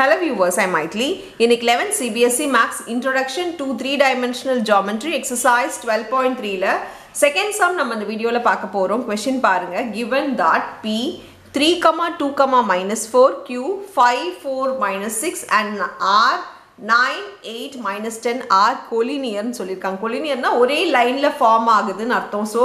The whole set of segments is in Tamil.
ஹலோ வியூவர்ஸ் ஐ மைட்லி இன்னைக்கு eleventh CBSE maths introduction to three dimensional geometry exercise twelve point த்ரீல செகண்ட் சம் நம்ம இந்த வீடியோவில் பார்க்க போகிறோம் கொஷின் பாருங்கள் given that P three comma two comma minus four Q five four minus six and R nine eight minus ten are கொலினியர்னு சொல்லியிருக்காங்க. கொலினியர்னா ஒரே லைனில் ஃபார்ம் ஆகுதுன்னு அர்த்தம். ஸோ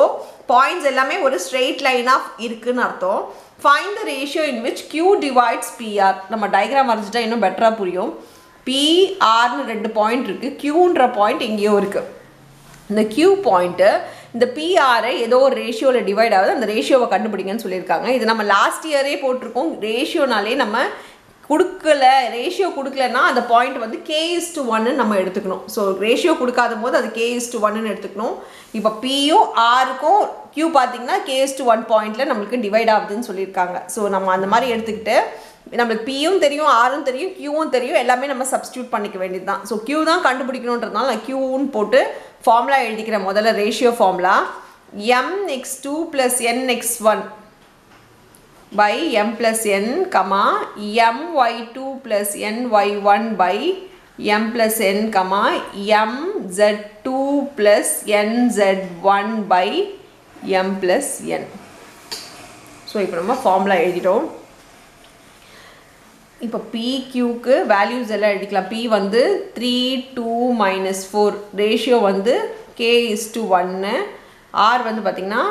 பாயிண்ட்ஸ் எல்லாமே ஒரு ஸ்ட்ரெயிட் லைனாக இருக்குன்னு அர்த்தம். Find the ratio in which Q divides PR நம்ம டயக்ராம் வரைஞ்சிட்டா இன்னும் பெட்டராக புரியும். பிஆர்னு ரெண்டு பாயிண்ட் இருக்குது கியூன்ற பாயிண்ட் எங்கேயோ இருக்குது இந்த கியூ பாயிண்ட்டு இந்த பிஆரை ஏதோ ஒரு ரேஷியோவில் டிவைட் ஆகுது. அந்த ரேஷியோவை கண்டுபிடிங்கன்னு சொல்லியிருக்காங்க. இது நம்ம லாஸ்ட் இயரே போட்டிருக்கோம். ரேஷியோனாலே நம்ம கொடுக்கல ரேஷியோ கொடுக்கலன்னா அந்த பாயிண்ட் வந்து கே இஸ் டு ஒன்னு நம்ம எடுத்துக்கணும். ஸோ ரேஷியோ கொடுக்காத போது அது கே இஸ் டு ஒன்னு எடுத்துக்கணும். இப்போ பியும் ஆருக்கும் கியூ பார்த்தீங்கன்னா கே இஸ் டு ஒன் பாயிண்ட்டில் நம்மளுக்கு டிவைட் ஆகுதுன்னு சொல்லியிருக்காங்க. ஸோ நம்ம அந்த மாதிரி எடுத்துக்கிட்டு நம்மளுக்கு பியும் தெரியும் ஆரும் தெரியும் கியூவும் தெரியும் எல்லாமே நம்ம சப்ஸ்டியூட் பண்ணிக்க வேண்டியது தான் ஸோ கியூ தான் கண்டுபிடிக்கணுன்றதுனால நான் கியூன்னு போட்டு ஃபார்முலா எழுதிக்கிறேன் முதல்ல ratio formula m x two plus n x one by m plus n comma m y2 plus n y1 by m plus n comma m z2 plus n z1 by m plus n. So இப்போ நம்ம ஃபார்முலா எழுதிட்டோம். இப்போ பிக்யூக்கு வேல்யூஸ் எல்லாம் எழுதிக்கலாம். பி வந்து three two minus four ratio வந்து கே இஸ் டு ஒன்று ஆர் வந்து பார்த்திங்கன்னா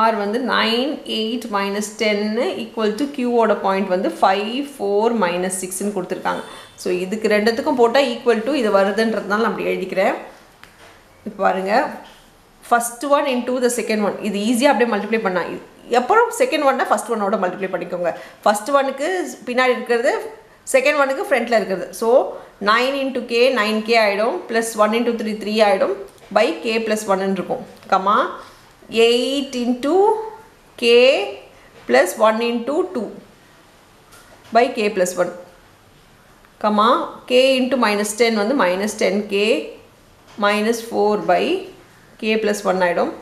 ஆர் வந்து நைன் எயிட் மைனஸ் டென்னு ஈக்குவல் டு கியூவோட பாயிண்ட் வந்து ஃபைவ் ஃபோர் மைனஸ் சிக்ஸ்னு கொடுத்துருக்காங்க. ஸோ இதுக்கு ரெண்டுத்துக்கும் போட்டால் ஈக்குவல் டு இது வருதுன்றதுனால நான் அப்படி எழுதிக்கிறேன். இப்போ பாருங்கள் first one into the second one இது ஈஸியாக அப்படியே மல்டிப்ளை பண்ணால் எப்பறம் செகண்ட் ஒன்னா ஃபஸ்ட் ஒன்னோட மல்டிப்ளை பண்ணிக்கோங்க. ஃபஸ்ட் ஒனுக்கு பின்னாடி இருக்கிறது செகண்ட் ஒனுக்கு ஃப்ரண்ட்டில் இருக்கிறது. So nine into K nine K ஆகிடும் plus one into three three ஆகிடும் பை கே ப்ளஸ் ஒன்னு இருக்கும். Comma 8 into k plus 1 into 2 by k plus 1 comma k into minus 10 வந்து minus 10k minus 4 by k plus 1 ஆயிடும்.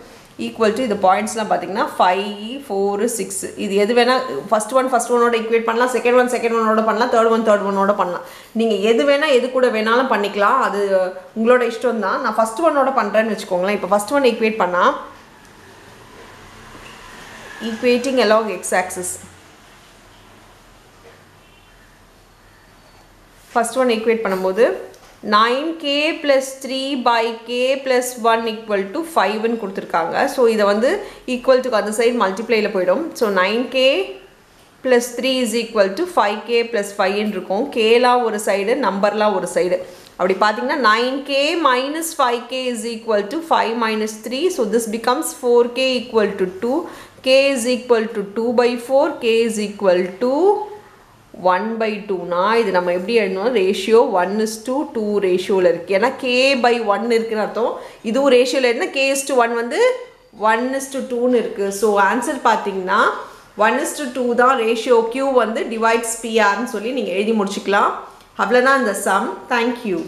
ஈக்குவல் டு இந்த பாயிண்ட்ஸ்லாம் பார்த்தீங்கன்னா ஃபைவ் ஃபோரு சிக்ஸ் இது எது வேணால் ஃபஸ்ட் ஒன் ஃபஸ்ட் ஒனோட ஈக்குவேட் பண்ணலாம். செகண்ட் ஒன் செகண்ட் ஒனோட பண்ணலாம். தேர்ட் ஒன் தேர்ட் ஒனோட பண்ணலாம். நீங்கள் எது வேணால் எது கூட வேணாலும் பண்ணிக்கலாம். அது உங்களோட இஷ்டம் தான் நான் ஃபஸ்ட் ஒன்னோட பண்ணுறேன்னு வச்சுக்கோங்களேன். இப்போ ஃபஸ்ட் ஒன் ஈக்குவேட் பண்ணால் equating along x-axis. First one equate பண்ணும்போது 9k plus 3 by k plus 1 equal to 5ன்னு கொடுத்துருக்காங்க so இதை வந்து equal to அந்த side multiplyல போயிடும் so 9k plus 3 is equal to 5k plus 5 இருக்கும் kலா ஒரு side numberலா ஒரு side அப்படி பார்த்தீங்கன்னா nine K minus five K is equal to five minus three so this becomes four K equal to two K is equal to two by four K is equal to one by டூனா இது நம்ம எப்படி எழுதணும் ratio one is to two ரேஷியோவில் இருக்குது ஏன்னா கே பை ஒன் இருக்குன்னு அர்த்தம். இதுவும் ரேஷியோவில் என்ன கே இஸ் டு ஒன் வந்து ஒன் இஸ் டு டூன்னு இருக்குது ஸோ ஆன்சர் பார்த்தீங்கன்னா ஒன் இஸ் டு டூ தான் ரேஷியோ கியூ வந்து டிவைட்ஸ் பிஆர்னு சொல்லி நீங்கள் எழுதி முடிச்சுக்கலாம். அவ்வளோதான் இந்த சம் தேங்க்யூ